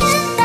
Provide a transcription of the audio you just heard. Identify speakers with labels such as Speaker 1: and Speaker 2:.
Speaker 1: Bye.